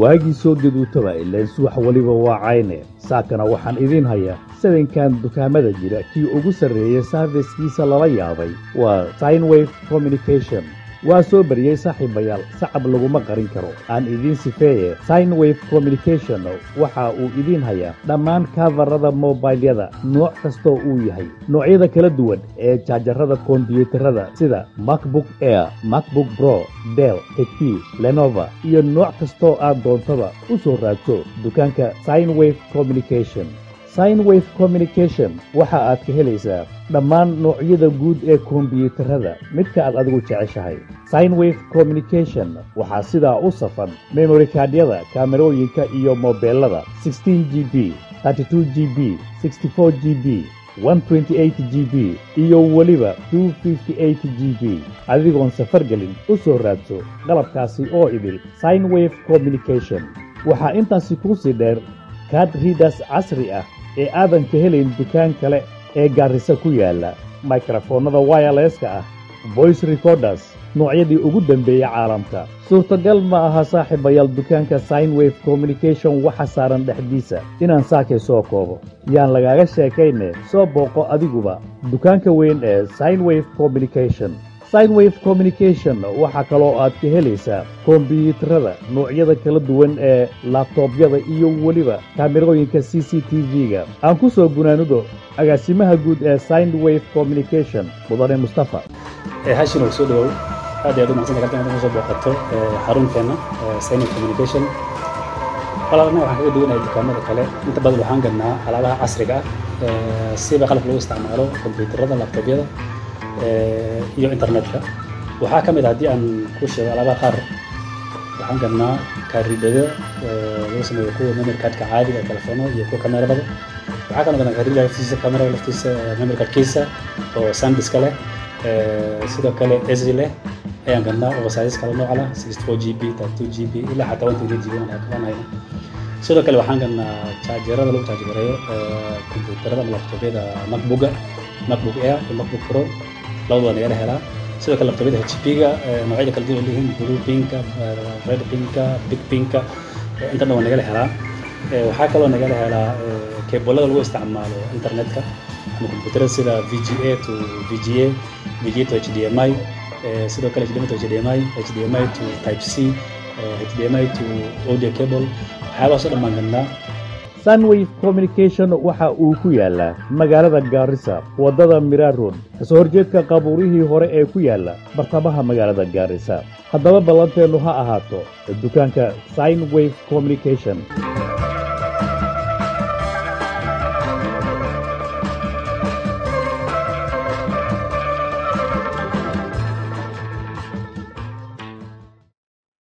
waagii soo gaduutaba ileen subax weliba waa cayne. Saakana waxaan idiin hayaa sadankan dukaamada jira kii ugu sarreeyey sarfiskiisa lala yaabay. Waa sinwave communication waa soo bariyey saaxiibayaal sacab laguma qarin karo. Aan idiin sifeeye sinwave communication waxa uu idiin hayaa dhammaan kaafarada mobaylyada nooc kastoo uu yahay. Noocyada kala duwan ee jaajarada kombiyuutarada sida macbook air macbook bro del hp lenova iyo nooc kastoo aad doontaba u soo raadso dukaanka sinwave communication sinwave communication waxa aad ka helaysaa dhammaan noocyada guud ee kombiyuutarada. Midka aad adigu jeceshahay sinwave communication waxaa sidaa u safan memorikaadhyada kaamerooyinka iyo mobeelada g b g b g b g b iyo weliba g b. Adigoon safar gelin u soo raadso qalabkaasi oo idil sinwave communication. Waxaa intaasi kuu sii dheer kaad riidas casri ah ee aadan ka helayn dukaan kale ee gaarisa ku yaalla mikrofoonnada wayaleska ah voice recorders noocyadii ugu dambeeyey caalamka. Suurtagal ma aha saaxiibayaal dukaanka sinwave communication waxa saaran dhexdiisa. Inaan saakay soo koobo. Yaan lagaaga sheekayne soo booqo adiguba. Dukaanka weyn ee sinwave communication sinwave communication waxaa kaloo aad ka helaysaa kombiyuutarada noocyada kala duwan ee labtoobyada iyo weliba kaamirooyinka c c t v-ga. Aan ku soo gunaanudo agaasimaha guud ee sinwave communication mudane mustafa. Hashin oo soo dhawow aad iyo aad u mahadsanta karta inaad soo booqato xarunkeena sinwave communication. Walaalna waxaan kaga duwanahay dukaamada kale. Inta badan waxaan gadnaa alaabaha casriga ah siba qalabka lagu isticmaalo kombiyuutarada labtoobyada iyo internetka. Waxaa ka mid ah haddii aan ku sheego alaabaha qaar waxaan gadnaa kaaridhada lagu sameeyo kuwa memory cardka caadiga ee telefono iyo kuwa kameradaba waxaa kaloo gadnaa kaaridha laftiisa kamera laftiisa memory cardkiisa oo sandiska leh. Sidoo kale ezi leh. Ayaan gadnaa oo sizes kala nooca lah sixty four g b thirty two g b ilaa xataa one twenty g b aan hayno sidoo kale waxaan gadnaa jaajeerada lagu jaajegareeyo kombiyuutarada ama laptoobyada macbooka macbook air iyo macbook pro labadaba nagala helaa. Sidoo kale laptoobyada hp-ga noocyada kala duwan leeyihiin blue pinka red pinka big pinka inta dhan waa nagala helaa. Waxaa kaloo nagala helaa kebolada lagu isticmaalo internetka ama kombiyuutarada sida vga to vga vga to hdmi sidoo kale hdmi to hdmi hdmi to type c hdmi to audio cable. Waxyaabahaasoo dhan baan gadnaa sunwave communication waxa uu ku yaalaa magaalada gaarisa waddada miraa road ka soo horjeedka qabuurihii hore ee ku yaalla bartamaha magaalada gaarisa haddaba ballanteennu ha ahaato dukaanka sinwave communication